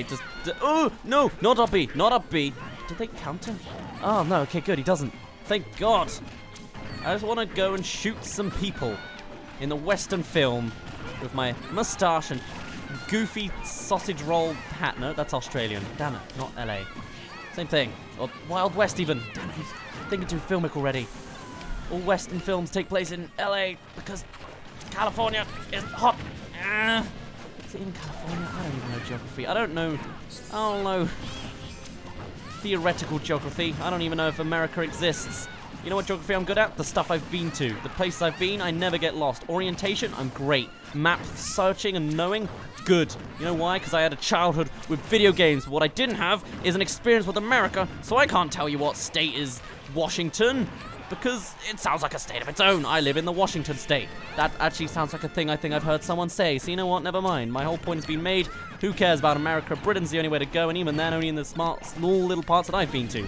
wait, does... oh, no, not up B, not up B. Did they counter? Oh, no, okay, good, he doesn't. Thank God. I just want to go and shoot some people in the Western film with my mustache and goofy sausage roll hat. No, that's Australian. Damn it, not LA. Same thing. Or Wild West even. Damn it, thinking too filmic already. All Western films take place in LA because California is hot. Ah. In California? I don't even know geography. I don't know. I don't know theoretical geography. I don't even know if America exists. You know what geography I'm good at? The stuff I've been to. The places I've been, I never get lost. Orientation, I'm great. Map searching and knowing, good. You know why? Because I had a childhood with video games. What I didn't have is an experience with America, so I can't tell you what state is Washington. Because it sounds like a state of its own. I live in the Washington state. That actually sounds like a thing I think I've heard someone say. So you know what? Never mind. My whole point has been made. Who cares about America? Britain's the only way to go, and even then, only in the smart, small little parts that I've been to.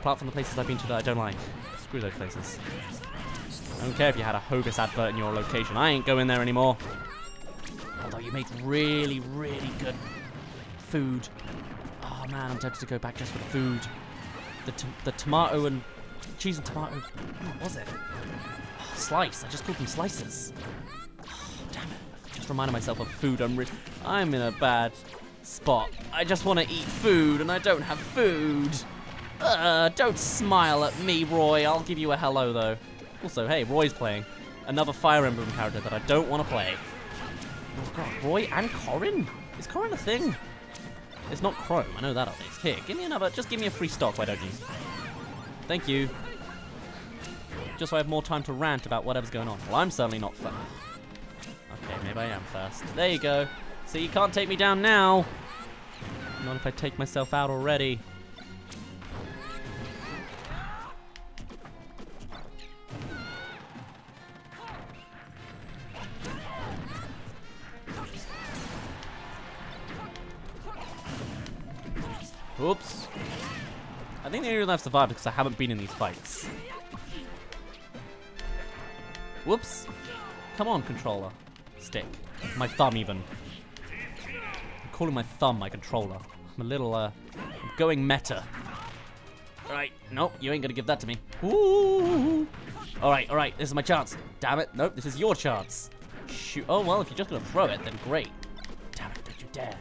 Apart from the places I've been to that I don't like. Screw those places. I don't care if you had a Hogus advert in your location. I ain't going there anymore. Although you make really, really good food. Oh man, I'm tempted to go back just for the food. The, the tomato and cheese and tomato. What was it? Oh, slice. I just called them slices. Oh, damn it. Just reminded myself of food. I'm, I'm in a bad spot. I just want to eat food and I don't have food. Uh, don't smile at me, Roy. I'll give you a hello, though. Also, hey, Roy's playing. Another Fire Emblem character that I don't want to play. Oh god, Roy and Corrin? Is Corrin a thing? It's not Chrom, I know that at least. Here, give me another, just give me a free stock, why don't you? Thank you. Just so I have more time to rant about whatever's going on. Well, I'm certainly not first. Okay, maybe I am first. There you go. See, you can't take me down now. Not if I take myself out already. Oops. I think the only reason I've survived is because I haven't been in these fights. Whoops. Come on, controller. Stick. My thumb, even. I'm calling my thumb my controller. I'm a little, uh, I'm going meta. Alright, nope, you ain't gonna give that to me. Alright, alright, this is my chance. Damn it, nope, this is your chance. Shoot. Oh, well, if you're just gonna throw it, then great. Damn it, don't you dare.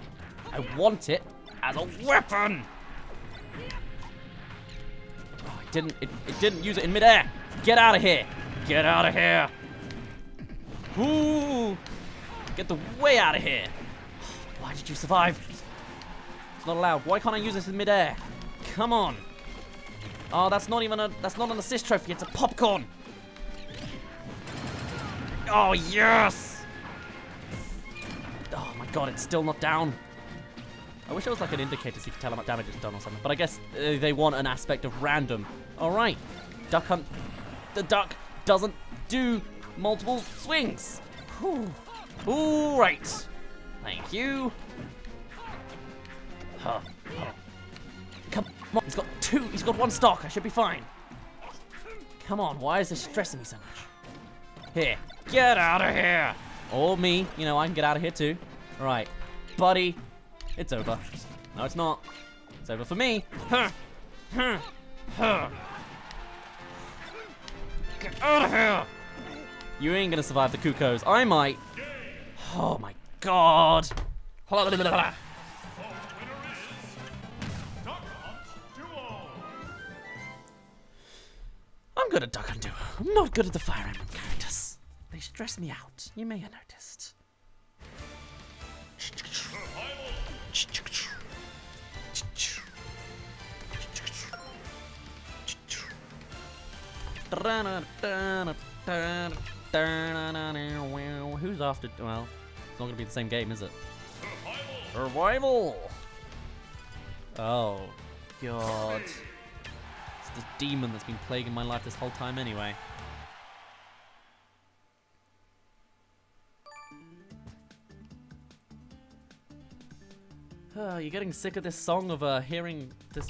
I want it as a weapon! Oh, it didn't, it, it didn't use it in midair. Get out of here. Get out of here. Ooh. Get the way out of here. Why did you survive? It's not allowed. Why can't I use this in midair? Come on. Oh, that's not even a, that's not an assist trophy. It's a popcorn. Oh, yes. Oh my god, it's still not down. I wish there was like an indicator so you could tell how much damage it's done or something. But I guess uh, they want an aspect of random. All right, duck hunt. The duck doesn't do multiple swings. Whew. All right. Thank you. Huh. Come on. He's got two. He's got one stock. I should be fine. Come on. Why is this stressing me so much? Here. Get out of here. Or me. You know, I can get out of here too. All right. Buddy, it's over. No, it's not. It's over for me. Huh. Huh. Huh. Get out of here! You ain't gonna survive the Cuccos. I might. Oh my god. I'm good at Duck Hunt Duo. I'm not good at the Fire Emblem characters. They stress me out. You may have noticed. Who's after? Well, it's not gonna be the same game, is it? Survival. Oh, God. It's the demon that's been plaguing my life this whole time, anyway. Uh, you getting sick of this song of uh, hearing this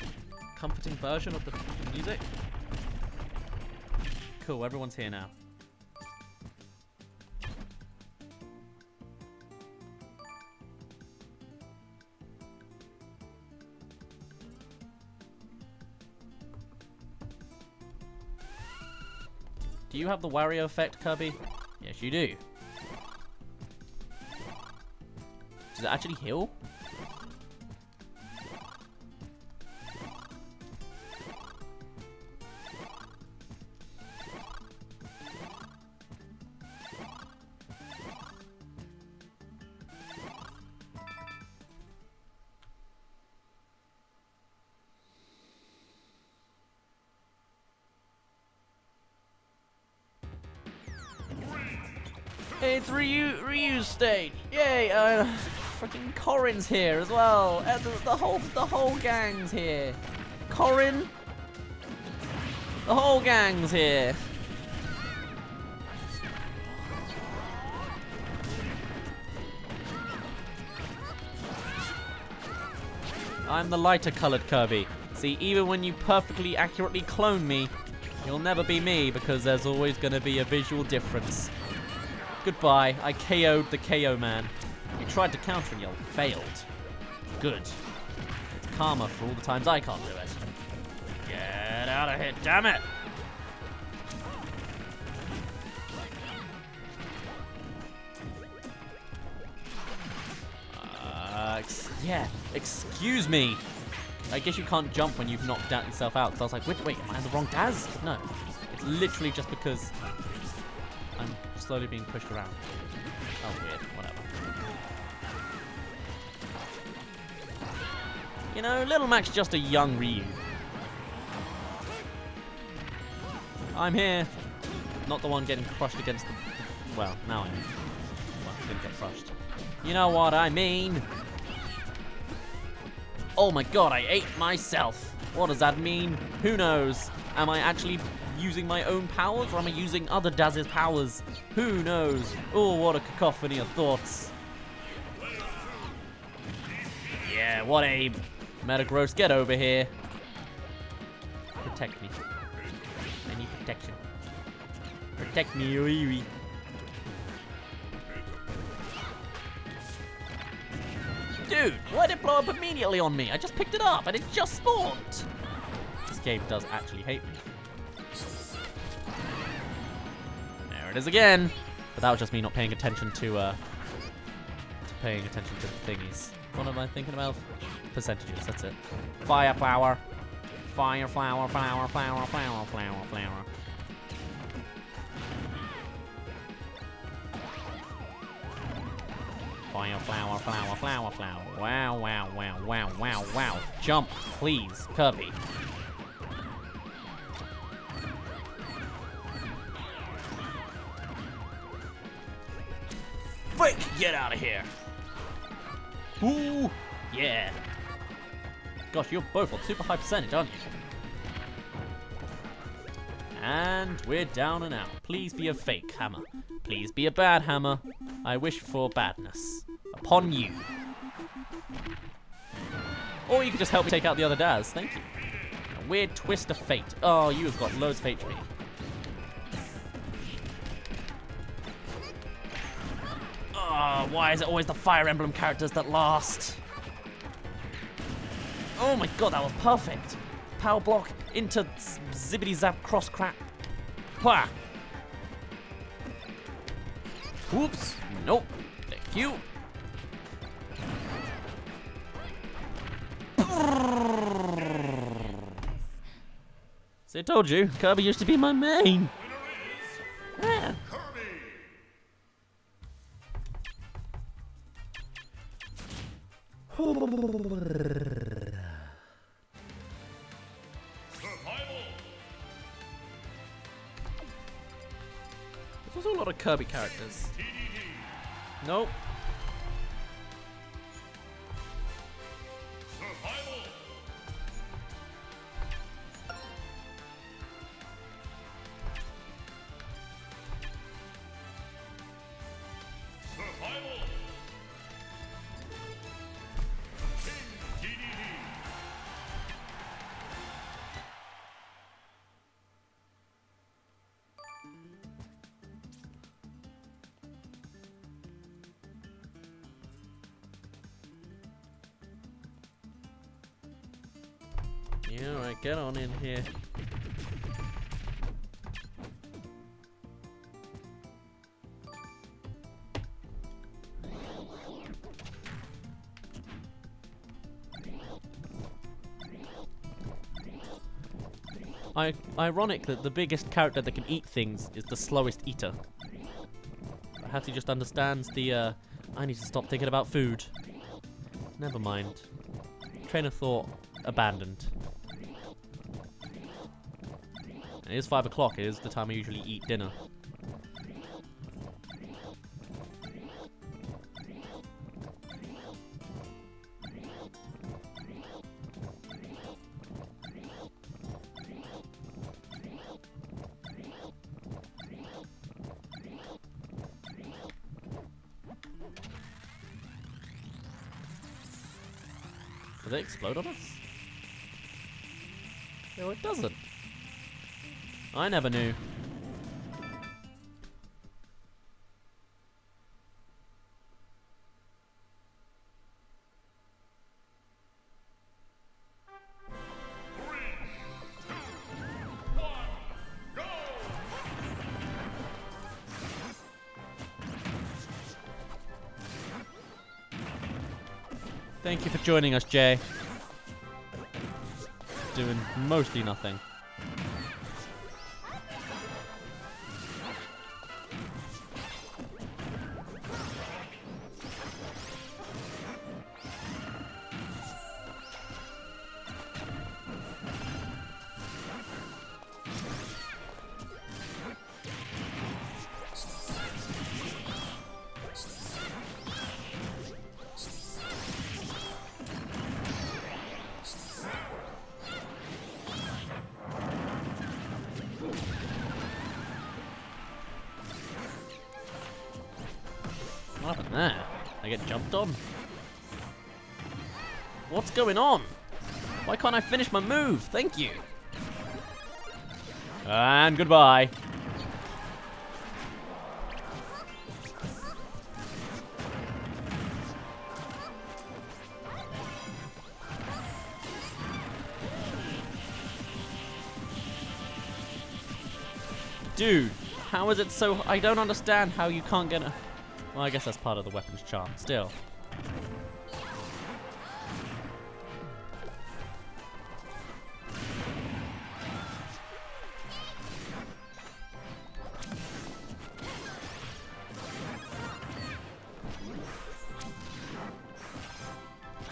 comforting version of the music? Cool, everyone's here now. Do you have the Wario effect, Kirby? Yes, you do. Does it actually heal? Ryu stage. Yay! Uh, freaking Corrin's here as well. Uh, the, the whole the whole gang's here. Corrin. The whole gang's here. I'm the lighter colored Kirby. See, even when you perfectly accurately clone me, you'll never be me because there's always going to be a visual difference. Goodbye. I KO'd the KO man. You tried to counter and you failed. Good. It's karma for all the times I can't do it. Get out of here, damn it! Uh, yeah, excuse me. I guess you can't jump when you've knocked out yourself out. So I was like, wait, wait, am I in the wrong Daz? No. It's literally just because I'm slowly being pushed around. Oh, weird. Whatever. You know, Little Mac's just a young Ryu. I'm here. Not the one getting crushed against the... Well, now I am. Well, didn't get crushed. You know what I mean. Oh my god, I ate myself. What does that mean? Who knows? Am I actually using my own powers or am I using other Daz's powers? Who knows? Oh, what a cacophony of thoughts. Yeah, what a Metagross, get over here. Protect me. I need protection. Protect me, Oiwi. Dude, why did it blow up immediately on me? I just picked it up and it just spawned. This game does actually hate me. Is again. But that was just me not paying attention to, uh, to paying attention to the thingies. What am I thinking about? Percentages, that's it. Fire flower. Fire flower, flower, flower, flower, flower, flower. Fire, flower, flower, flower, flower. Wow, wow, wow, wow, wow, wow. Jump, please, Kirby. Frick, get out of here. Ooh, yeah. Gosh, you're both on super high percentage, aren't you? And we're down and out. Please be a fake hammer. Please be a bad hammer. I wish for badness. Upon you. Or you could just help me take out the other Daz. Thank you. A weird twist of fate. Oh, you have got loads of HP. Why is it always the Fire Emblem characters that last? Oh my god, that was perfect. Power block into zippity zap cross crap. Wha! Whoops. Nope. Thank you. See, I told you, Kirby used to be my main. Kirby characters. Nope. Get on in here. I ironic that the biggest character that can eat things is the slowest eater. Hattie just understands the, uh, I need to stop thinking about food. Never mind. Train of thought abandoned. It is 5 o'clock, it is the time I usually eat dinner. I never knew. Thank you for joining us, Jay. Doing mostly nothing. Finish my move? Thank you. And goodbye. Dude, how is it so... I don't understand how you can't get a... Well, I guess that's part of the weapon's charm. Still.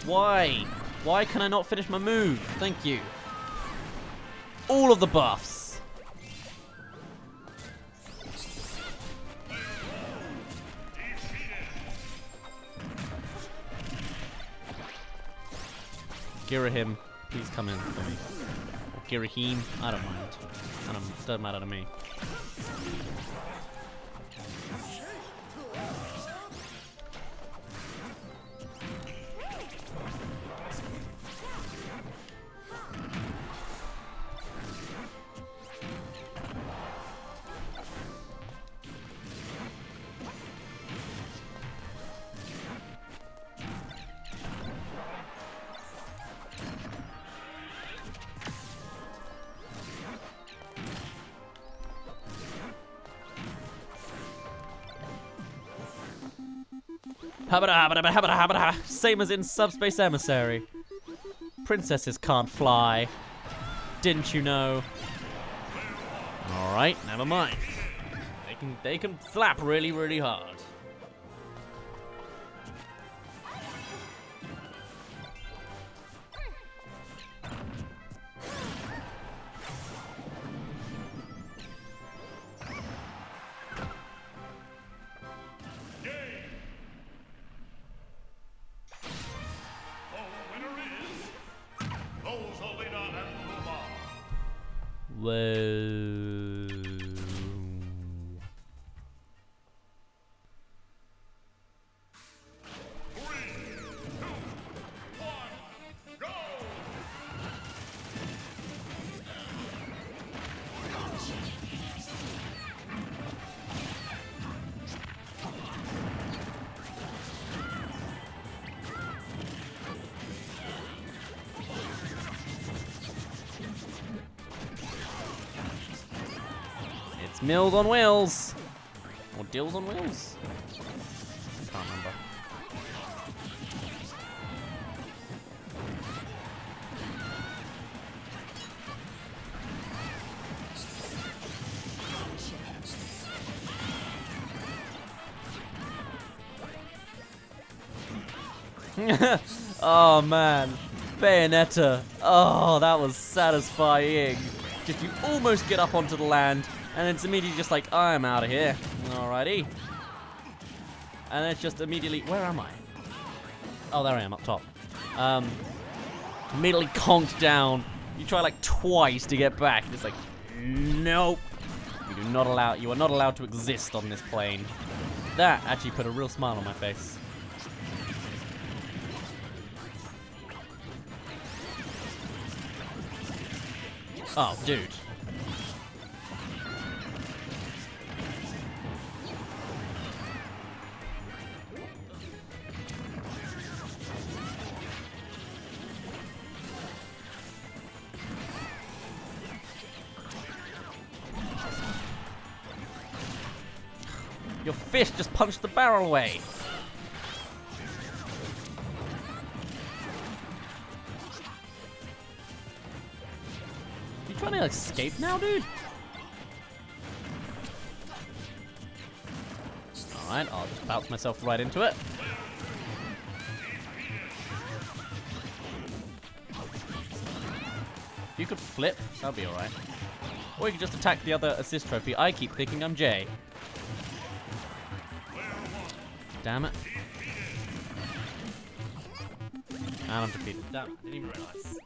Why? Why can I not finish my move? Thank you. All of the buffs. Ghirahim, please come in for me. Ghirahim, I don't mind. I don't, doesn't matter to me. Same as in Subspace Emissary. Princesses can't fly. Didn't you know? Alright, never mind. They can they can flap really, really hard. Mills on wheels. Or Dills on wheels? Can't remember. oh man, Bayonetta. Oh, that was satisfying. Just you almost get up onto the land, and it's immediately just like, I'm out of here. Alrighty. And it's just immediately, where am I? Oh, there I am, up top. Um, immediately conked down. You try like twice to get back, and it's like, nope. You do not allow, you are not allowed to exist on this plane. That actually put a real smile on my face. Oh, dude. Punched the barrel away. You trying to escape now, dude? Alright, I'll just bounce myself right into it. You could flip, that'll be alright. Or you could just attack the other assist trophy. I keep thinking I'm Jay. Damn it. And I'm defeated. Damn it, didn't even realize. The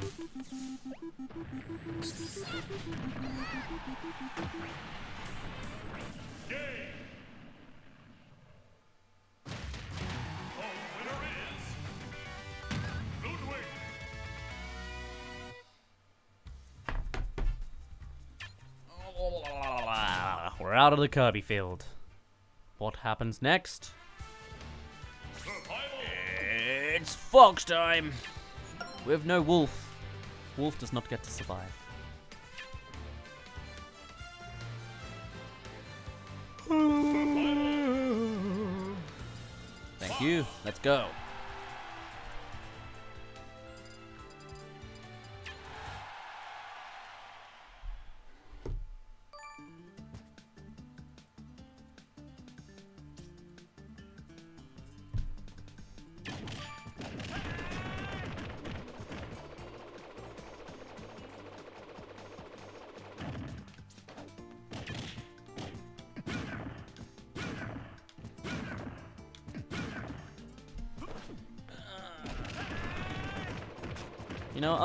winner is Ludwig. We're out of the Kirby field. What happens next? Fox time! We have no Wolf. Wolf does not get to survive. Thank you. Let's go.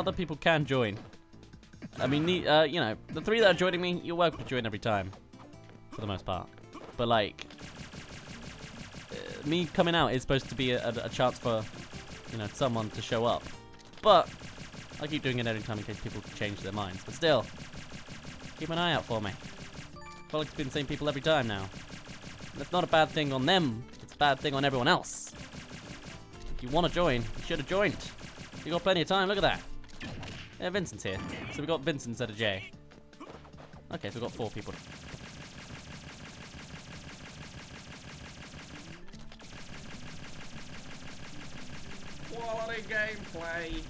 Other people can join. I mean, uh, you know, the three that are joining me, you're welcome to join every time, for the most part. But like, uh, me coming out is supposed to be a, a, a chance for, you know, someone to show up. But I keep doing it every time in case people change their minds. But still, keep an eye out for me. it's been same people every time now. That's not a bad thing on them. It's a bad thing on everyone else. If you want to join, you should have joined. You got plenty of time. Look at that. Yeah, Vincent's here. So we got Vincent instead of Jay. Okay, so we've got four people. Quality gameplay.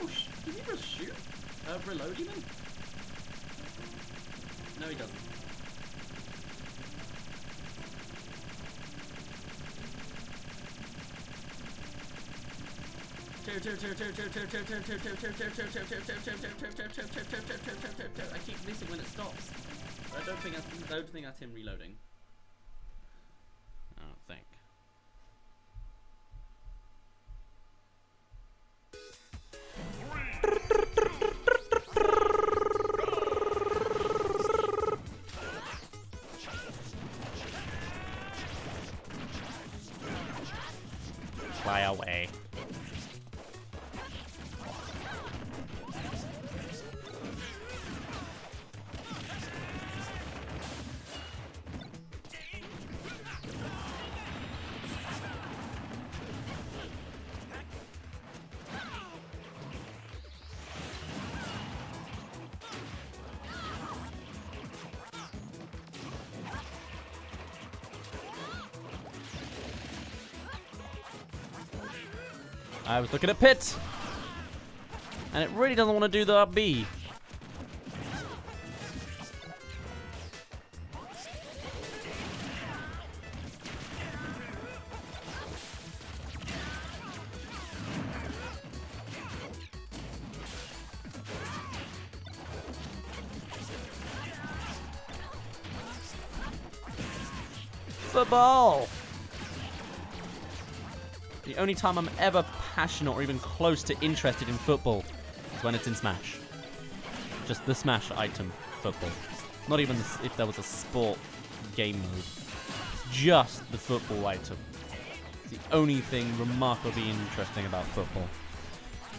Oh, sh can he just shoot? Uh, reload even? No, he doesn't. I keep missing when it stops. I don't think that's, I don't think that's him reloading. I was looking at Pit. And it really doesn't want to do the B. Football! The only time I'm ever passionate or even close to interested in football is when it's in Smash. Just the Smash item, football. Not even if there was a sport game mode. Just the football item. It's the only thing remarkably interesting about football.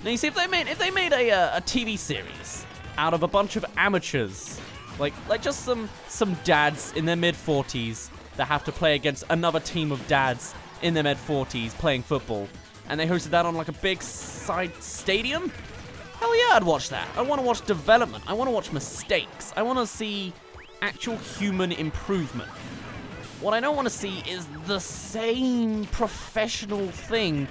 Now you see if they made if they made a uh, a TV series out of a bunch of amateurs, like like just some some dads in their mid 40s that have to play against another team of dads in their mid 40s playing football, and they hosted that on like a big side stadium. Hell yeah, I'd watch that. I want to watch development. I want to watch mistakes. I want to see actual human improvement. What I don't want to see is the same professional thing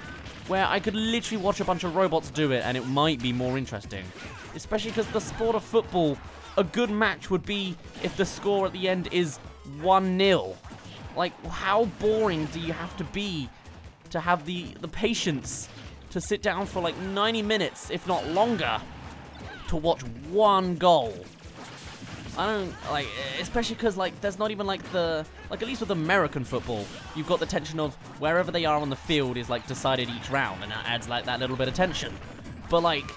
where I could literally watch a bunch of robots do it and it might be more interesting. Especially because the sport of football, a good match would be if the score at the end is 1 0. Like, how boring do you have to be to have the, the patience to sit down for like 90 minutes, if not longer, to watch one goal? I don't like, especially because like there's not even like the like at least with American football, you've got the tension of wherever they are on the field is like decided each round, and that adds like that little bit of tension. But like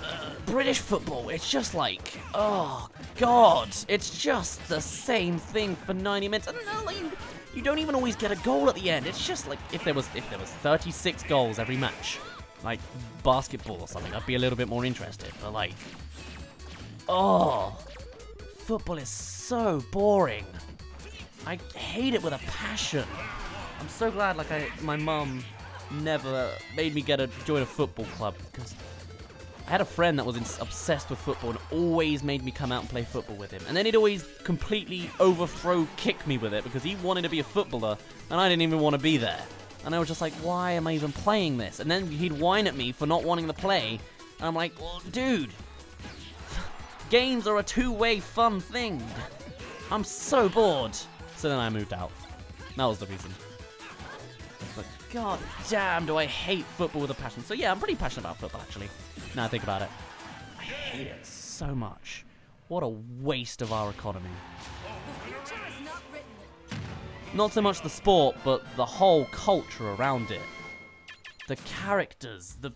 uh, British football, it's just like oh god, it's just the same thing for 90 minutes, and uh, like, you, don't even always get a goal at the end. It's just like if there was if there was 36 goals every match, like basketball or something, I'd be a little bit more interested. But like, oh football is so boring. I hate it with a passion. I'm so glad, like, I my mum never made me get a join a football club because I had a friend that was obsessed with football and always made me come out and play football with him. And then he'd always completely overthrow kick me with it because he wanted to be a footballer and I didn't even want to be there. And I was just like, why am I even playing this? And then he'd whine at me for not wanting to play. And I'm like, well, dude, games are a two-way fun thing. I'm so bored. So then I moved out. That was the reason. But god damn, do I hate football with a passion. So yeah, I'm pretty passionate about football actually. Now I think about it. I hate it so much. What a waste of our economy. Not so much the sport, but the whole culture around it. The characters, the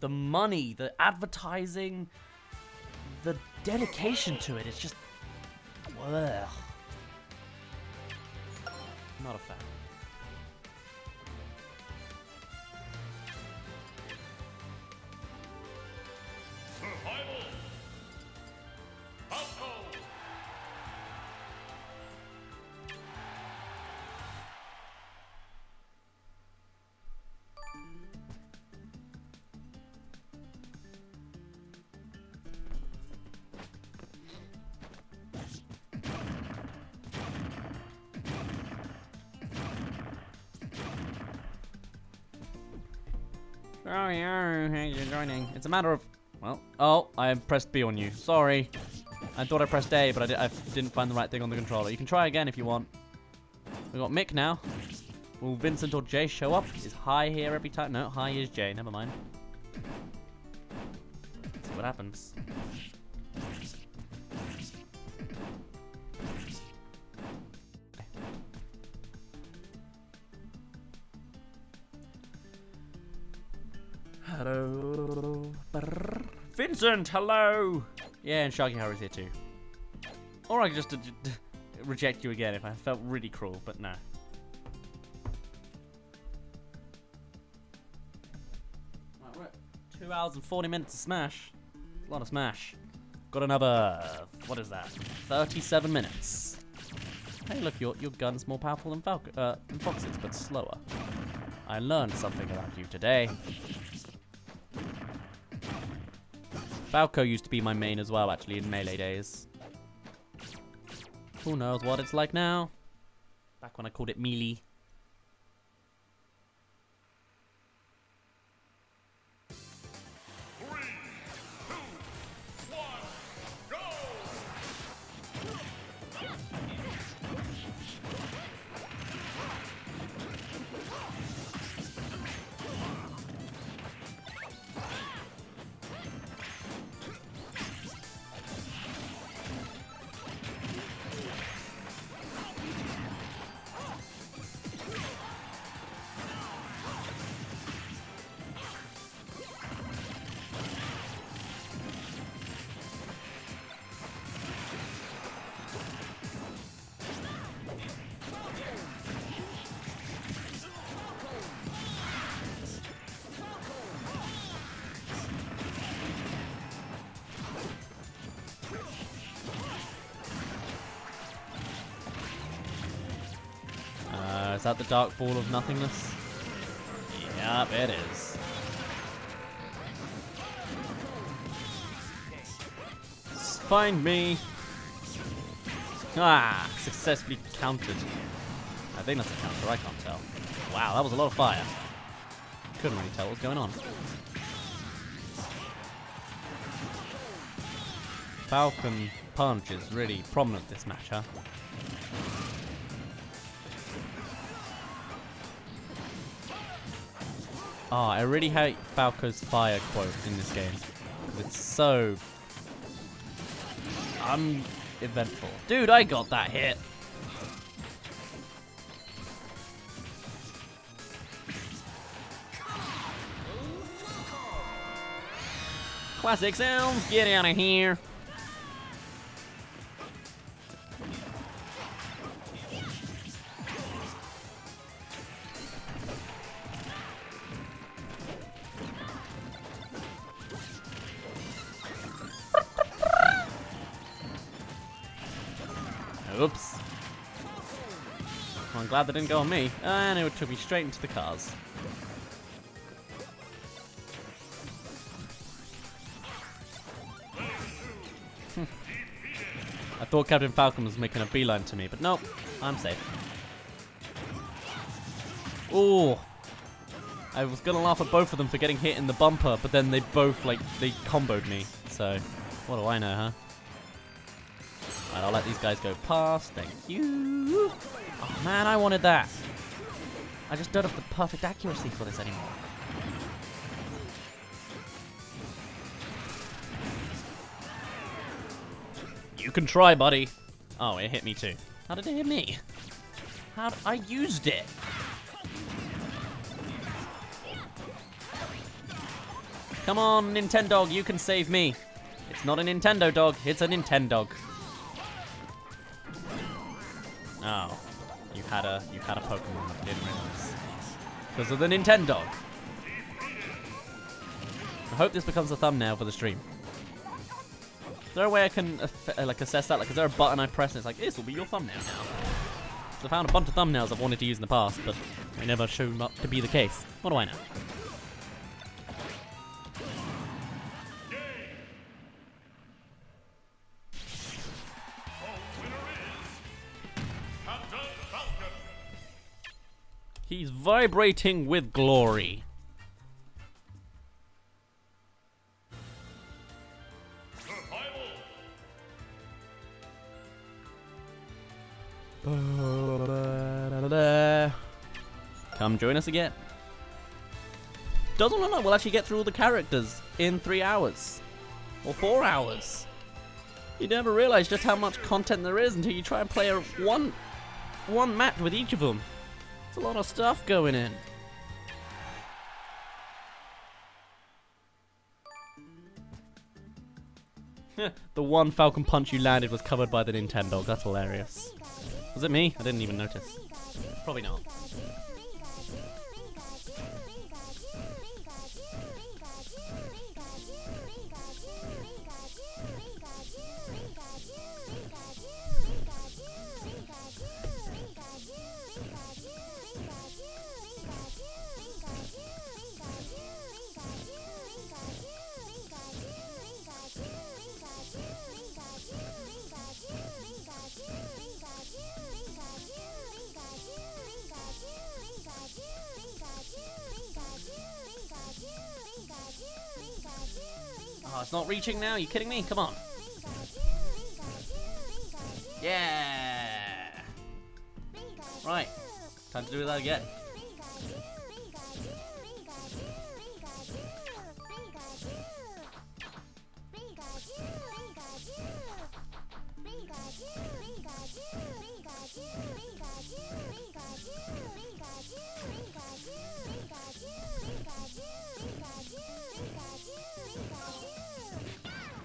the money, the advertising, the dedication to it. It's just ugh. Not a fan. Oh yeah, thanks for joining. It's a matter of, well, oh, I pressed B on you. Sorry. I thought I pressed A, but I, di- I didn't find the right thing on the controller. You can try again if you want. We got Mick now. Will Vincent or Jay show up? Is High here every time? No, High is Jay. Never mind. Let's see what happens. Vincent, hello. Yeah, and Shaggy Harry's here too. Or I could just reject you again if I felt really cruel, but no. Two hours and 40 minutes of Smash. A lot of Smash. Got another, what is that? 37 minutes. Hey, look, your, your gun's more powerful than, Falco, uh, than Fox's, but slower. I learned something about you today. Falco used to be my main as well, actually, in Melee days. Who knows what it's like now? Back when I called it Melee. The dark ball of nothingness? Yep, it is. Find me. Ah, successfully countered. I think that's a counter, I can't tell. Wow, that was a lot of fire. Couldn't really tell what was going on. Falcon punch is really prominent this match, huh? Oh, I really hate Falco's fire quote in this game. it's so uneventful. Dude, I got that hit. Classic sounds, get out of here. Glad they didn't go on me. And it took me straight into the cars. I thought Captain Falcon was making a beeline to me, but nope, I'm safe. Ooh. I was gonna laugh at both of them for getting hit in the bumper, but then they both, like, they comboed me. So, what do I know, huh? Right, I'll let these guys go past. Thank you. Oh, man, I wanted that. I just don't have the perfect accuracy for this anymore. You can try, buddy. Oh, it hit me too. How did it hit me? How I used it. Come on, Nintendo, Dog, you can save me. It's not a Nintendo dog, it's a Nintendog. Had a you had a Pokemon that didn't realize because of the Nintendog. I hope this becomes a thumbnail for the stream. Is there a way I can uh, like assess that? Like, is there a button I press and it's like this will be your thumbnail now? 'Cause I found a bunch of thumbnails I've wanted to use in the past, but they never showed up to be the case. What do I know? He's vibrating with glory. Come join us again. Doesn't look like we'll actually get through all the characters in three hours. Or four hours. You never realize just how much content there is until you try and play a one one match with each of them. It's a lot of stuff going in. the one Falcon punch you landed was covered by the Nintendog. That's hilarious. Was it me? I didn't even notice. Probably not. Not reaching now? you kidding me? Come on. Yeah. Right. Time to do that again.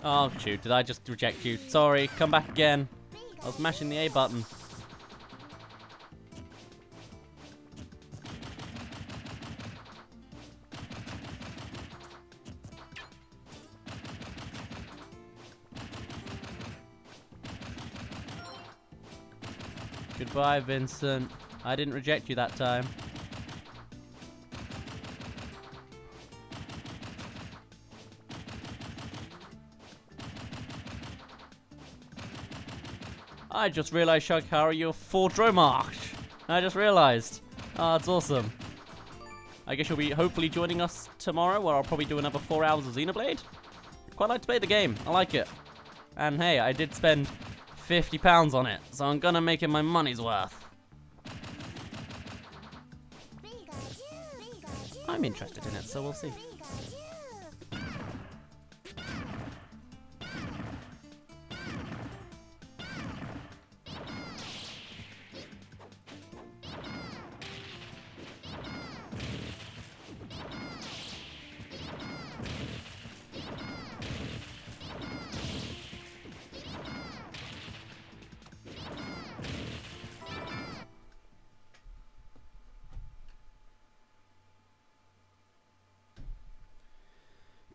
Oh, shoot. Did I just reject you? Sorry. Come back again. I was mashing the A button. Goodbye, Vincent. I didn't reject you that time. I just realized, Shagkara, you're for Dromarch. I just realized. Ah, it's awesome. I guess you'll be hopefully joining us tomorrow, where I'll probably do another four hours of Xenoblade. Quite like to play the game. I like it. And hey, I did spend 50 pounds on it, so I'm gonna make it my money's worth. I'm interested in it, so we'll see.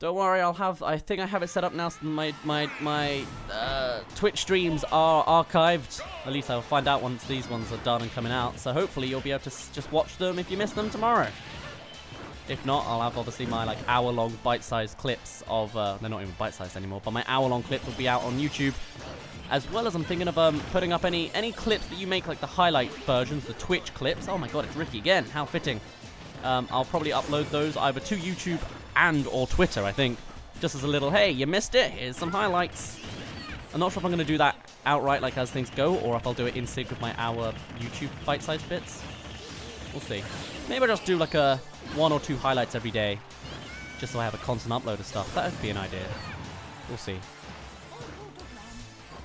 Don't worry, I'll have. I think I have it set up now. So my my my uh, Twitch streams are archived. At least I'll find out once these ones are done and coming out. So hopefully you'll be able to just watch them if you miss them tomorrow. If not, I'll have obviously my like hour-long bite-sized clips of. Uh, they're not even bite-sized anymore, but my hour-long clips will be out on YouTube. As well as I'm thinking of um, putting up any any clips that you make, like the highlight versions, the Twitch clips. Oh my God, it's Ricky again. How fitting. Um, I'll probably upload those either to YouTube and or Twitter, I think. Just as a little, hey, you missed it, here's some highlights. I'm not sure if I'm going to do that outright like as things go, or if I'll do it in sync with my hour YouTube bite-sized bits. We'll see. Maybe I'll just do like a one or two highlights every day, just so I have a constant upload of stuff. That would be an idea. We'll see.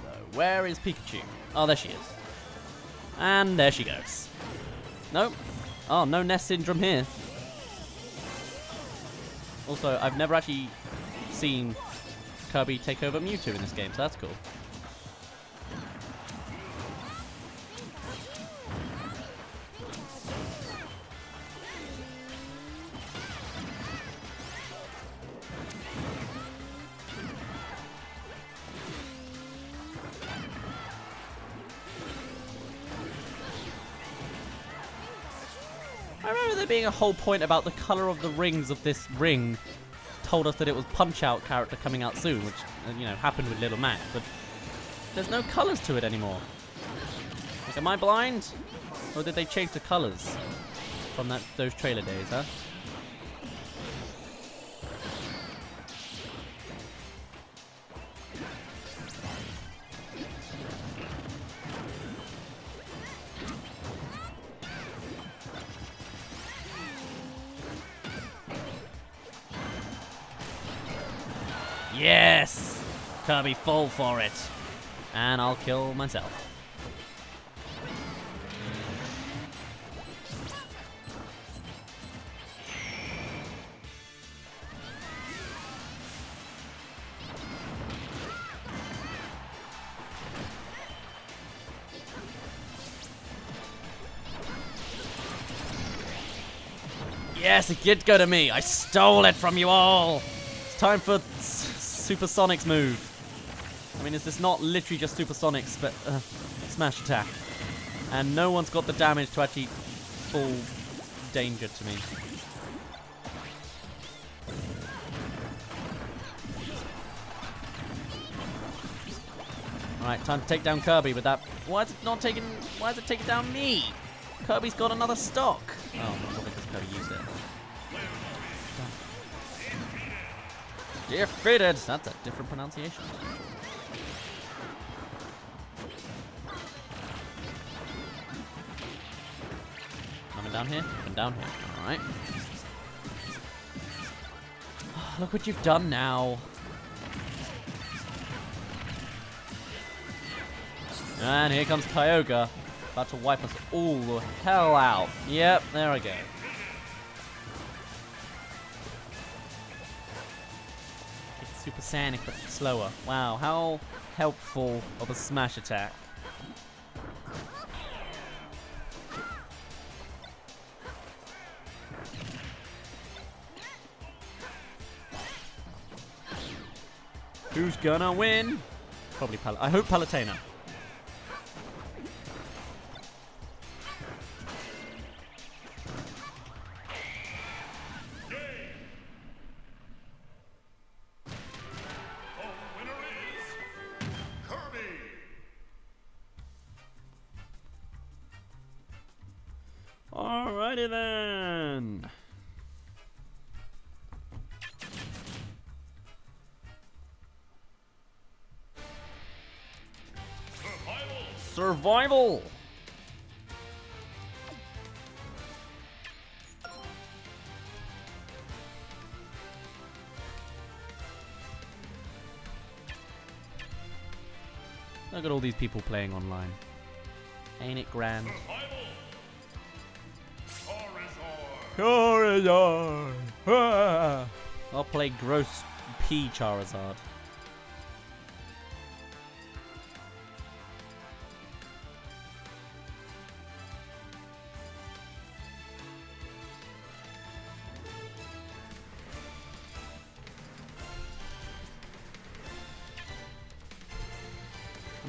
So, where is Pikachu? Oh, there she is. And there she goes. Nope. Oh, no Nest Syndrome here. Also, I've never actually seen Kirby take over Mewtwo in this game, so that's cool. A whole point about the color of the rings of this ring told us that it was Punch Out character coming out soon, which, uh, you know, happened with Little Mac, but there's no colors to it anymore. Like, am I blind? Or did they change the colors from that those trailer days, huh? Kirby, fall for it. And I'll kill myself. Yes, it did go to me. I stole it from you all. It's time for Super Sonic's move. I mean, is this not literally just Super Sonic's, but uh, smash attack? And no one's got the damage to actually full danger to me. Alright, time to take down Kirby with that. Why is it not taking. Why is it taking down me? Kirby's got another stock. Oh, probably because Kirby used it. Defeated! That's a different pronunciation. Down here? and down here. Alright. Look what you've done now. And here comes Kyogre. About to wipe us all the hell out. Yep, there I go. It's Super Sonic, but slower. Wow, how helpful of a smash attack. Who's gonna win? Probably Pal- I hope Palutena. Look at all these people playing online. Ain't it grand? Charizard. Charizard! I'll play Gross P Charizard.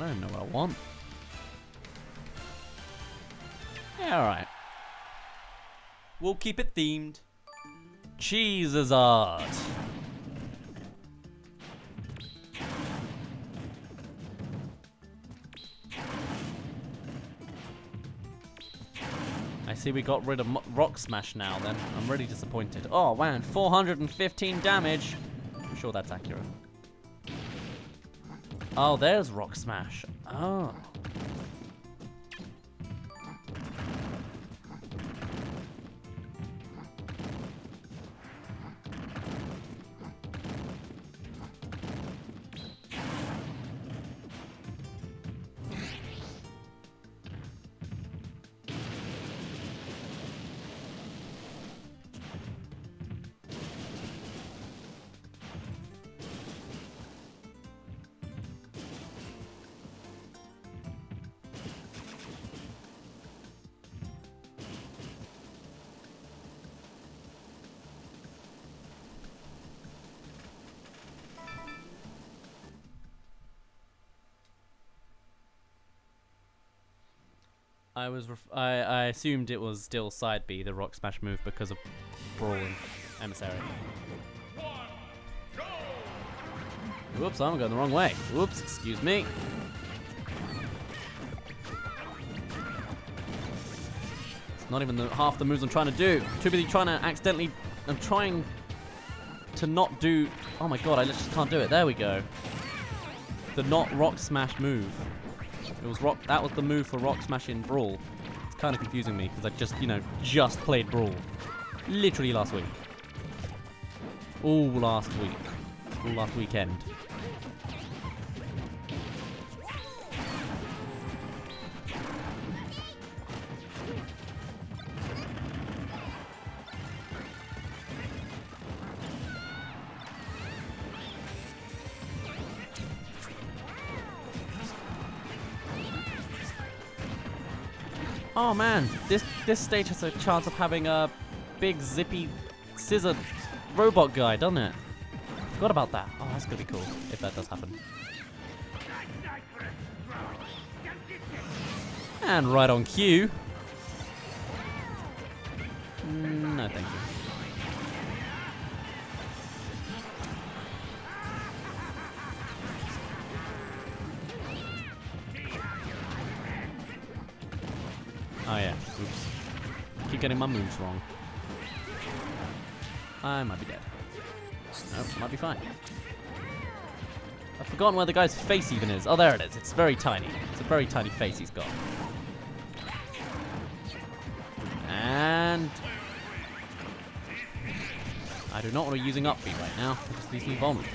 I don't know what I want. Yeah, alright. We'll keep it themed. Cheese is art. I see we got rid of Rock Smash now then. I'm really disappointed. Oh man, 415 damage. I'm sure that's accurate. Oh, there's Rock Smash. Oh. I was I, I assumed it was still side B, the Rock Smash move, because of Brawl and Emissary. Whoops, I'm going the wrong way. Whoops, excuse me. It's not even the, half the moves I'm trying to do. Too busy trying to accidentally. I'm trying to not do. Oh my god, I just can't do it. There we go. The not Rock Smash move. It was rock. That was the move for Rock Smash in Brawl. It's kind of confusing me because I just, you know, just played Brawl, literally last week. All last week. All last weekend. Oh man, this this stage has a chance of having a big zippy scissor robot guy, doesn't it? Forgot about that. Oh, that's gonna be cool if that does happen. And right on cue. Mm, No, thank you. Keep getting my moves wrong. I might be dead. Nope, might be fine. I've forgotten where the guy's face even is. Oh, there it is. It's very tiny. It's a very tiny face he's got. And... I do not want to be using up B right now. It just leaves me vulnerable.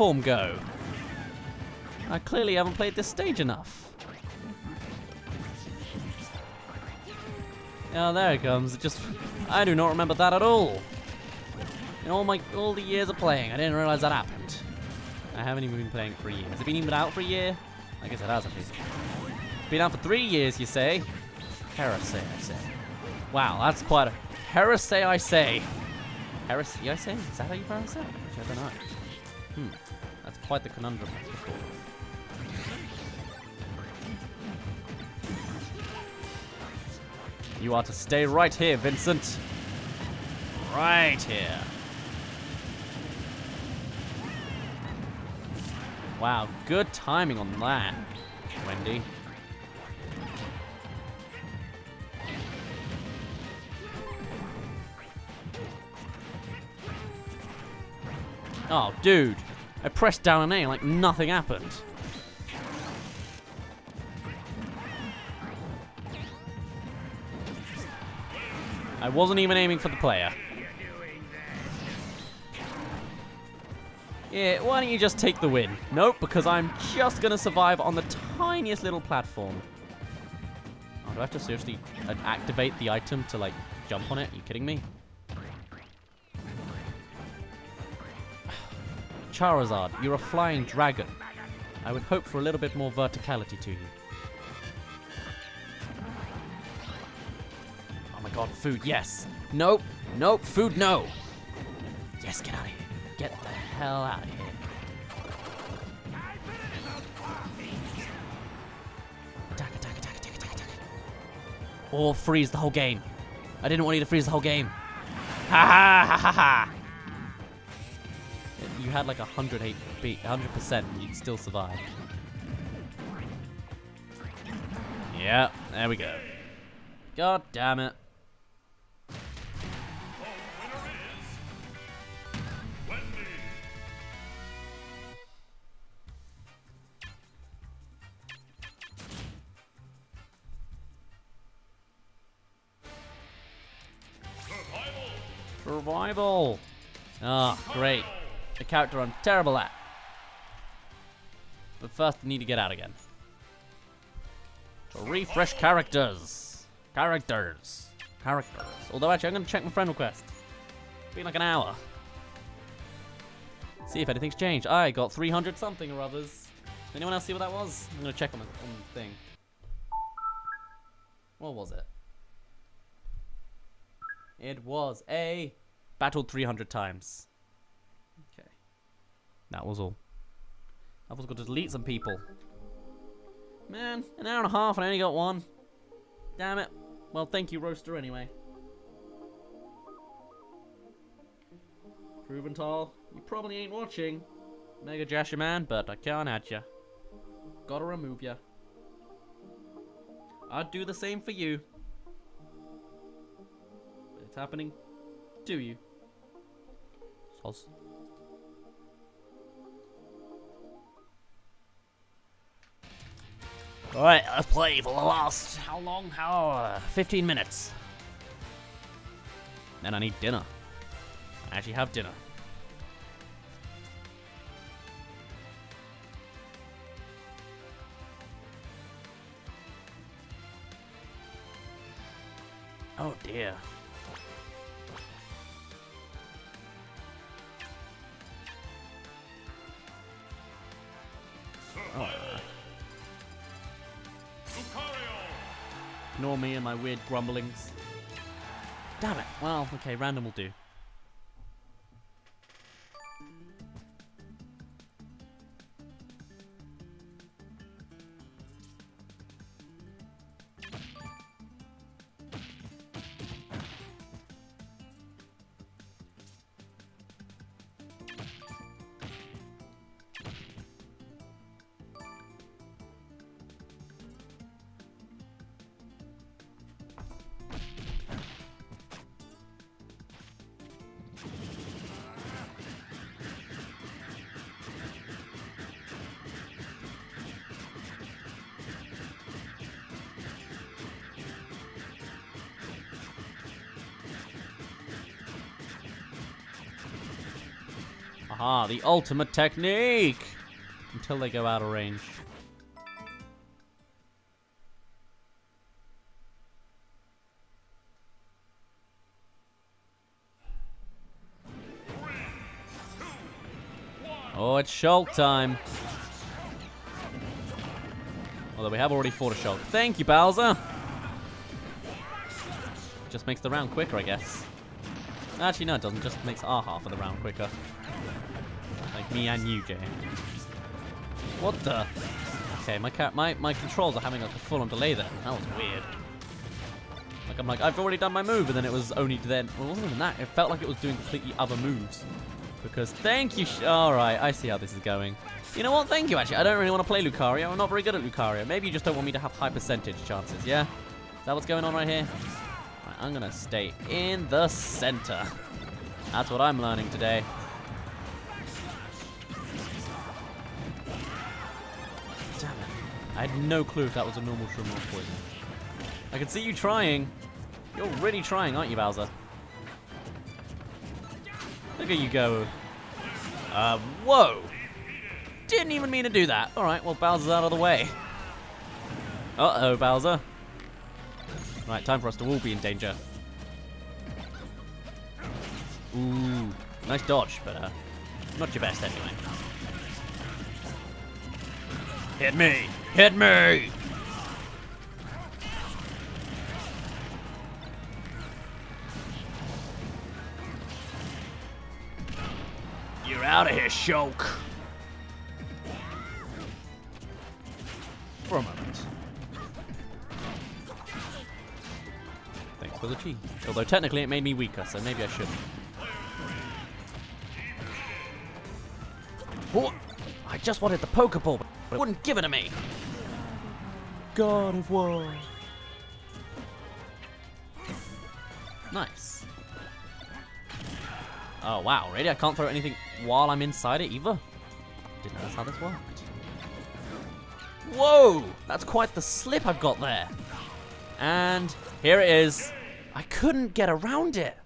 Platform go? I clearly haven't played this stage enough. Oh, there it comes. It just, I do not remember that at all. In all my, all the years of playing, I didn't realize that happened. I haven't even been playing for a year. Has it been even out for a year? I guess it has at least. Been out for three years, you say? Heresy, I say. Wow, that's quite a heresy, I say. Heresy, I say? Is that how you pronounce it? I don't know. Hmm, that's quite the conundrum. You are to stay right here, Vincent. Right here. Wow, good timing on that, Wendy. Oh, dude. I pressed down an A like nothing happened. I wasn't even aiming for the player. Yeah, why don't you just take the win? Nope, because I'm just gonna survive on the tiniest little platform. Oh, do I have to seriously uh, activate the item to, like, jump on it? Are you kidding me? Charizard, you're a flying dragon. I would hope for a little bit more verticality to you. Oh my god, food, yes. Nope, nope, food, no. Yes, get out of here. Get the hell out of here. Attack, attack, attack, attack, attack, attack. Or freeze the whole game. I didn't want you to freeze the whole game. Ha ha ha ha ha! You had like a hundred HP, hundred percent, and you'd still survive. Yeah, there we go. God damn it. Character I'm terrible at. But first, I need to get out again. To refresh characters. Characters. Characters. Although, actually, I'm going to check my friend request. It's been like an hour. See if anything's changed. I got 300 something or others. Anyone else see what that was? I'm going to check on the, on the thing. What was it? It was a battled 300 times. That was all. I was going to delete some people. Man, an hour and a half and I only got one. Damn it. Well, thank you, Roaster, anyway. Provental, you probably ain't watching. Mega Jasher Man, but I can't at ya. Gotta remove ya. I'd do the same for you. But it's happening to you. Soz. Alright, let's play for the last. How long? How? Uh, 15 minutes. Then I need dinner. I actually have dinner. Oh dear. Ignore me and my weird grumblings. Damn it. Well, okay, random will do. Aha, the ultimate technique! Until they go out of range. Oh, it's Shulk time. Although we have already fought a Shulk. Thank you, Bowser! Just makes the round quicker, I guess. Actually, no, it doesn't. Just makes our half of the round quicker. Me and you, Jay. What the? Okay, my my my controls are having like a full-on delay there. That was weird. Like I'm like, I've already done my move, and then it was only then. Well, it wasn't even that. It felt like it was doing completely other moves. Because thank you. Sh- All right, I see how this is going. You know what? Thank you. Actually, I don't really want to play Lucario. I'm not very good at Lucario. Maybe you just don't want me to have high percentage chances. Yeah, is that what's going on right here? Right, I'm gonna stay in the center. That's what I'm learning today. I had no clue if that was a normal shroom or poison. I can see you trying. You're really trying, aren't you, Bowser? Look at you go. Uh, whoa. Didn't even mean to do that. All right, well, Bowser's out of the way. Uh-oh, Bowser. Right, time for us to all be in danger. Ooh, nice dodge, but uh, not your best anyway. Hit me! Hit me! You're out of here, Shulk. For a moment. Thanks for the cheese. Although technically it made me weaker, so maybe I shouldn't. What? I just wanted the Pokeball, but it wouldn't give it to me. God of War. Nice. Oh wow, really? I can't throw anything while I'm inside it either? Didn't know that's how this worked. Whoa! That's quite the slip I've got there. And here it is. I couldn't get around it.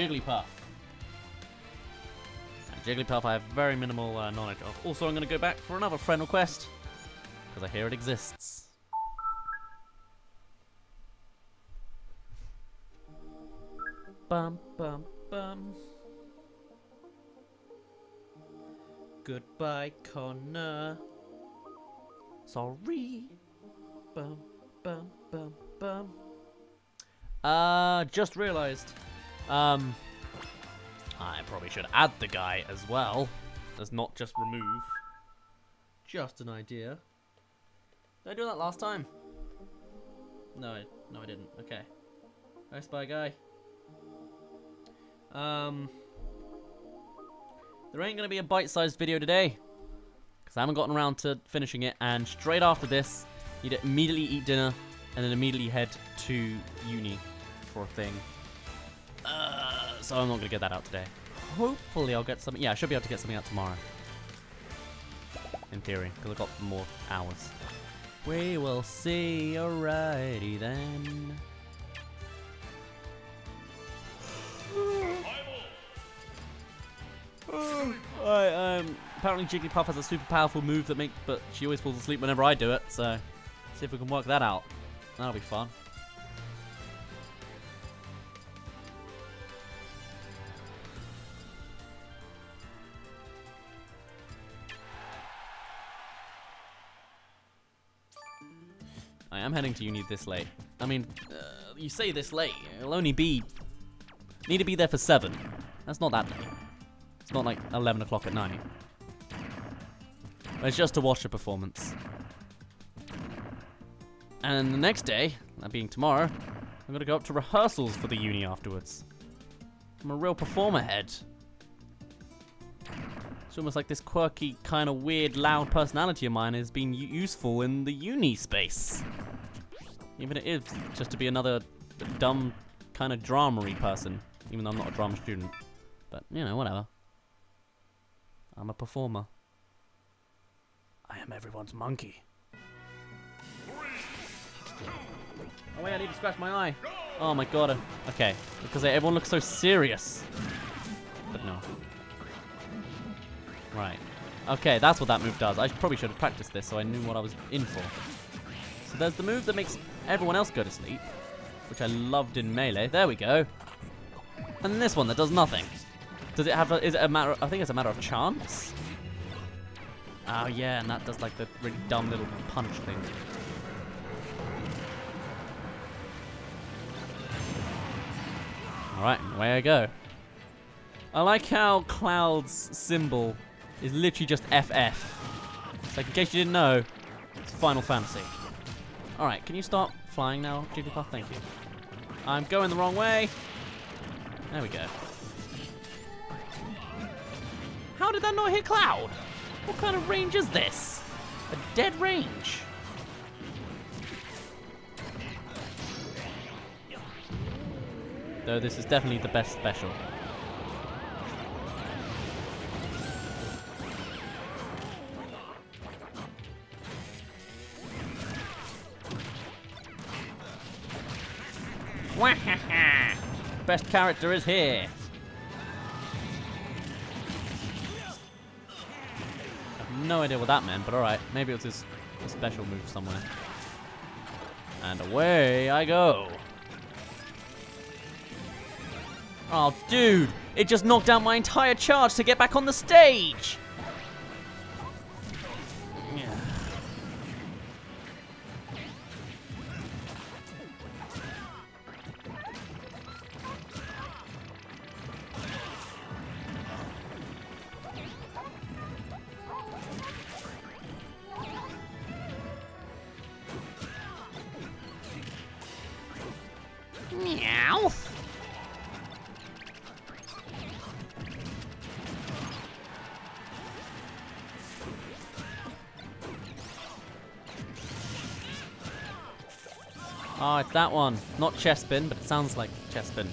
Jigglypuff. And Jigglypuff I have very minimal uh, knowledge of. Also, I'm going to go back for another friend request. Because I hear it exists. Bum, bum, bum. Goodbye, Connor. Sorry. Bum, bum, bum, bum. Uh, just realized. Um, I probably should add the guy as well, as not just remove. Just an idea. Did I do that last time? No, I, no, I didn't. Okay. Hi, spy guy. Um, there ain't gonna be a bite-sized video today, because I haven't gotten around to finishing it. And straight after this, to immediately eat dinner, and then immediately head to uni for a thing. So I'm not gonna get that out today. Hopefully, I'll get something. Yeah, I should be able to get something out tomorrow. In theory, because I've got more hours. We will see. Alrighty then. I, um, apparently Jigglypuff has a super powerful move that make, but she always falls asleep whenever I do it. So, see if we can work that out. That'll be fun. I am heading to uni this late. I mean, uh, you say this late, it'll only be... Need to be there for 7. That's not that late. It's not like 11 o'clock at night. It's just to watch a performance. And the next day, that being tomorrow, I'm gonna go up to rehearsals for the uni afterwards. I'm a real performer head. It's almost like this quirky, kind of weird, loud personality of mine has been useful in the uni space. Even it is just to be another dumb, kind of dramery person, even though I'm not a drama student. But, you know, whatever. I'm a performer. I am everyone's monkey. Oh wait, I need to scratch my eye. Oh my god. Uh, okay, because everyone looks so serious. But no. Right. Okay, that's what that move does. I probably should have practiced this so I knew what I was in for. So there's the move that makes everyone else go to sleep, which I loved in Melee. There we go. And this one that does nothing. Does it have? A, is it a matter? I think it's a matter of chance. Oh yeah, and that does like the really dumb little punch thing. All right, away I go. I like how Cloud's symbol is literally just FF. It's like, in case you didn't know, it's Final Fantasy. Alright, can you stop flying now, Jigglypuff? Thank you. I'm going the wrong way. There we go. How did that not hit Cloud? What kind of range is this? A dead range. Though this is definitely the best special. Best character is here. I have no idea what that meant, but alright. Maybe it was his a special move somewhere. And away I go. Oh, dude! It just knocked out my entire charge to get back on the stage! That one. Not Chespin, but it sounds like Chespin.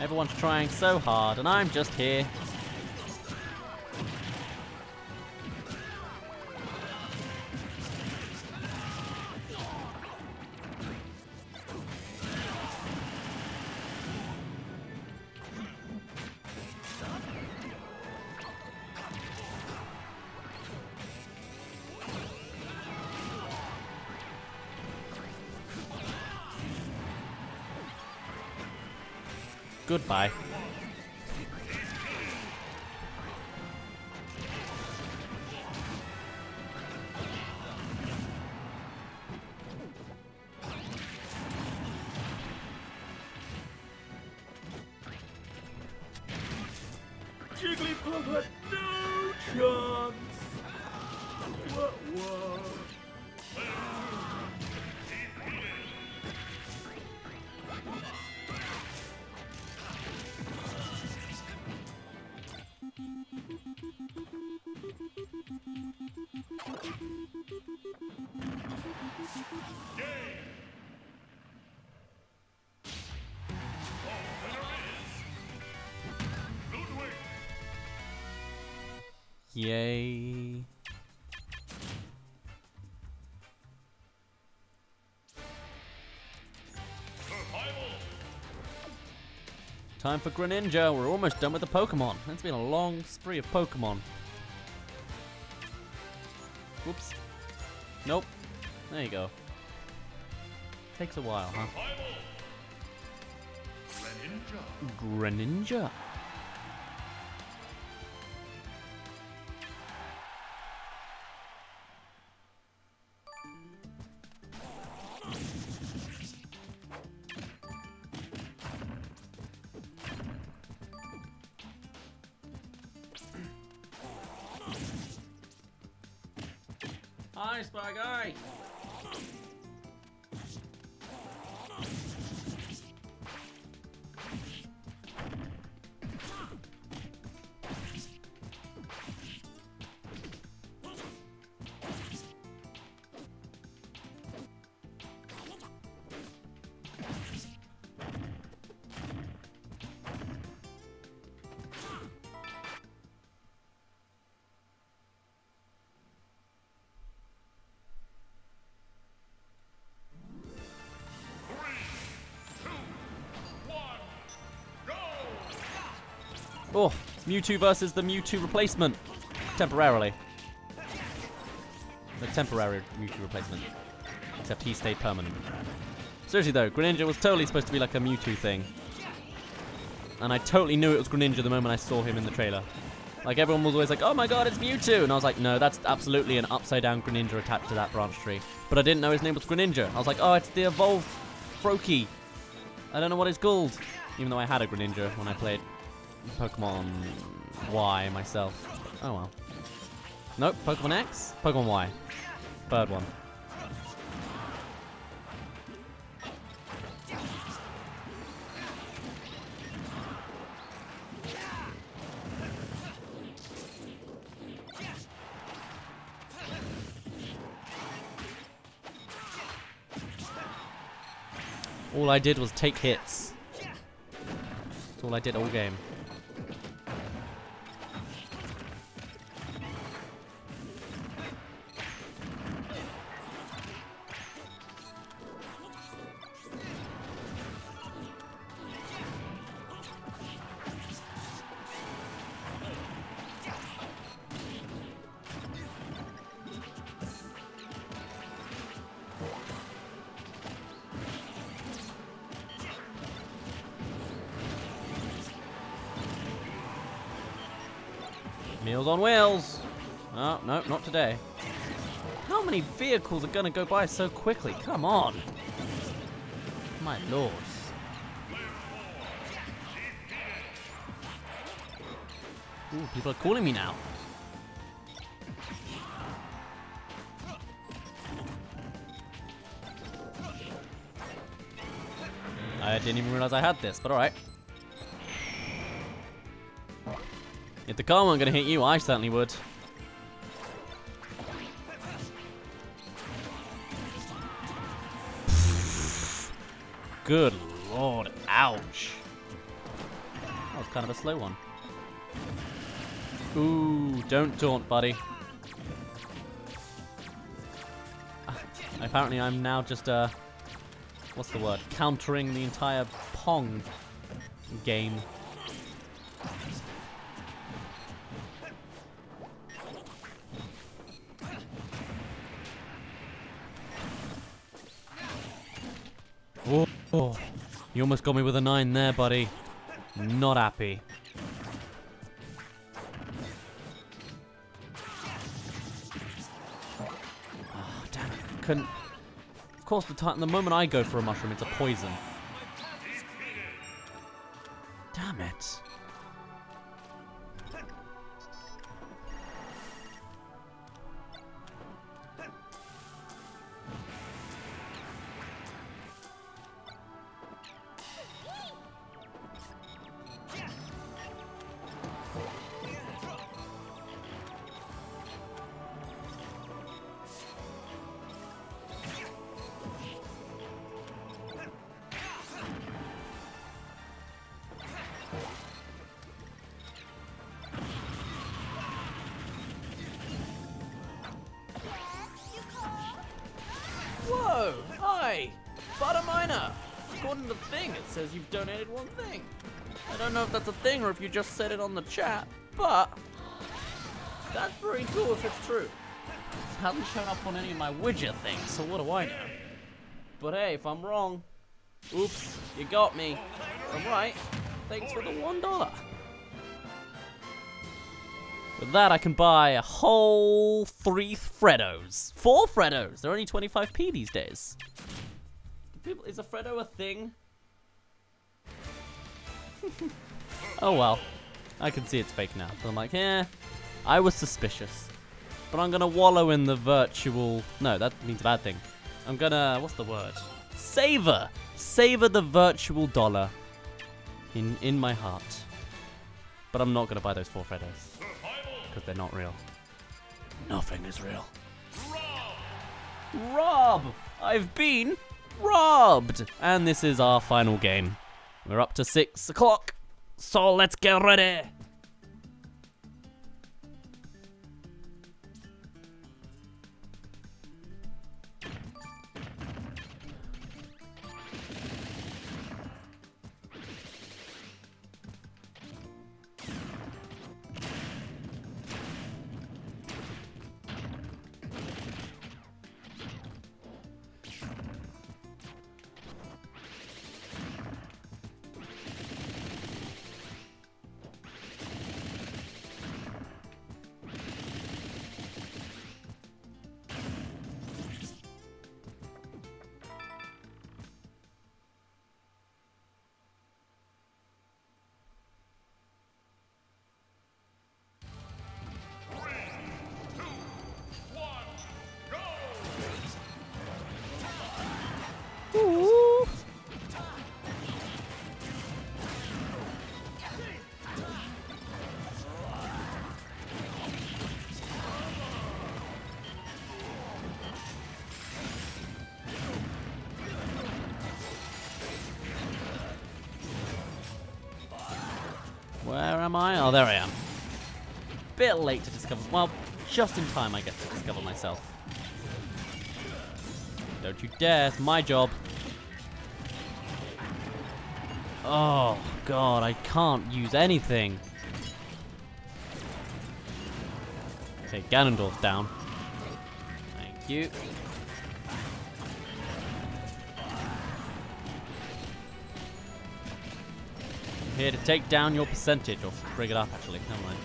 Everyone's trying so hard, and I'm just here. Goodbye. Time for Greninja. We're almost done with the Pokemon. It's been a long spree of Pokemon. Whoops. Nope. There you go. Takes a while, huh? Greninja! Greninja. Oh, it's Mewtwo versus the Mewtwo replacement. Temporarily. The temporary Mewtwo replacement. Except he stayed permanent. Seriously though, Greninja was totally supposed to be like a Mewtwo thing. And I totally knew it was Greninja the moment I saw him in the trailer. Like everyone was always like, oh my god, it's Mewtwo! And I was like, no, that's absolutely an upside down Greninja attached to that branch tree. But I didn't know his name was Greninja. I was like, oh, it's the evolved Froakie. I don't know what it's called. Even though I had a Greninja when I played Pokemon Y myself. Oh well. Nope, Pokemon X? Pokemon Y. Third one. All I did was take hits. That's all I did all game. Vehicles are gonna go by so quickly? Come on. My lord. Ooh, people are calling me now. I didn't even realize I had this, but alright. If the car weren't to hit you, I certainly would. Good lord, ouch. That was kind of a slow one. Ooh, don't taunt, buddy. Apparently I'm now just, uh, what's the word? Countering the entire Pong game. You almost got me with a nine there, buddy. Not happy. Oh, damn it. Couldn't. Of course, the, the moment I go for a mushroom, it's a poison. Damn it. I don't know if that's a thing or if you just said it on the chat, but that's pretty cool if it's true. It hasn't shown up on any of my widget things, so what do I know? But hey, if I'm wrong, oops, you got me. I'm right, thanks for the one dollar. With that, I can buy a whole three Freddos. Four Freddos. They're only 25p these days. People, is a Freddo a thing? oh well. I can see it's fake now. But I'm like, eh. I was suspicious. But I'm gonna wallow in the virtual... No, that means a bad thing. I'm gonna... What's the word? Savor! Savor the virtual dollar. In, in my heart. But I'm not gonna buy those four Freddos because they're not real. Nothing is real. Rob! I've been robbed! And this is our final game. We're up to six o'clock, so let's get ready! Am I? Oh, there I am. Bit late to discover. Well, just in time, I get to discover myself. Don't you dare! It's my job. Oh God, I can't use anything. Okay, Ganondorf down. Thank you. Here to take down your percentage, or bring it up actually, never mind.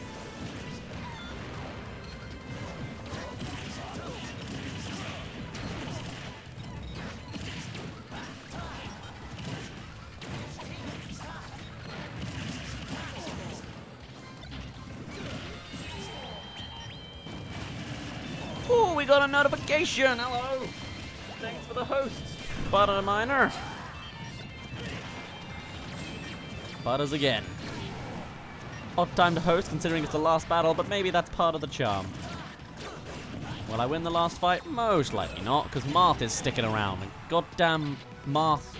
Oh, we got a notification! Hello! Thanks for the host, Butter Miner. Butters again. Odd time to host considering it's the last battle, but maybe that's part of the charm. Will I win the last fight? Most likely not, because Marth is sticking around. And goddamn Marth.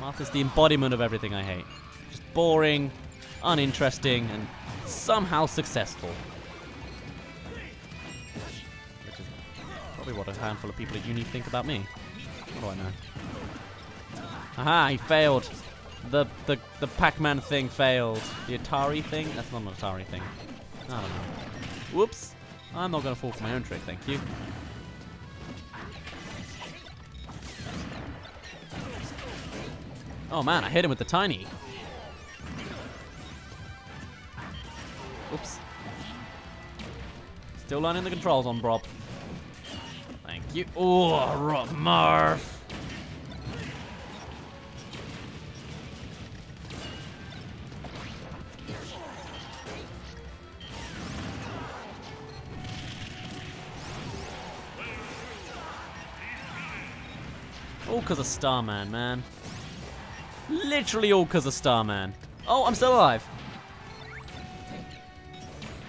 Marth is the embodiment of everything I hate. Just boring, uninteresting, and somehow successful. Which is probably what a handful of people at uni think about me. What do I know? Aha, he failed. The the the Pac-Man thing failed. The Atari thing? That's not an Atari thing. I don't know. Whoops. I'm not gonna fall for my own trick, thank you. Oh man, I hit him with the tiny. Oops. Still learning the controls on Brob. Thank you. Oh, Rob All because of Starman, man. Literally all because of Starman. Oh, I'm still alive.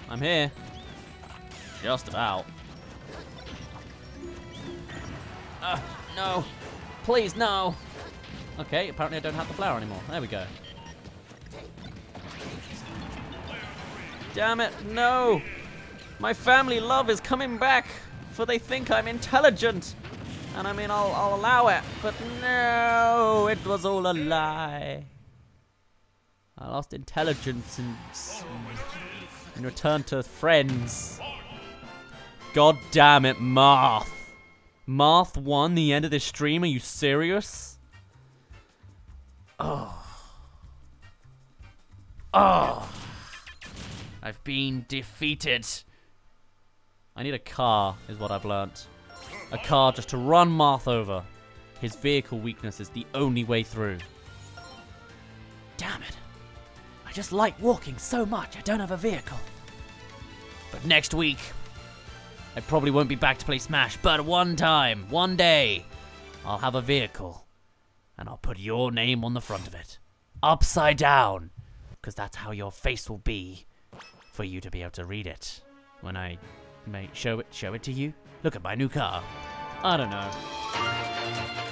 I'm here. Just about. Uh, no. Please, no. Okay, apparently I don't have the flower anymore. There we go. Damn it, no. My family love is coming back, for they think I'm intelligent. And I mean, I'll, I'll allow it, but no, it was all a lie. I lost intelligence and in return to friends. God damn it, Marth. Marth won the end of this stream. Are you serious? Oh. Oh. I've been defeated. I need a car, is what I've learnt. A car just to run Marth over. His vehicle weakness is the only way through. Damn it. I just like walking so much, I don't have a vehicle. But next week, I probably won't be back to play Smash, but one time, one day, I'll have a vehicle. And I'll put your name on the front of it. Upside down. Because that's how your face will be for you to be able to read it. When I may show it show it to you. Look at my new car. I don't know.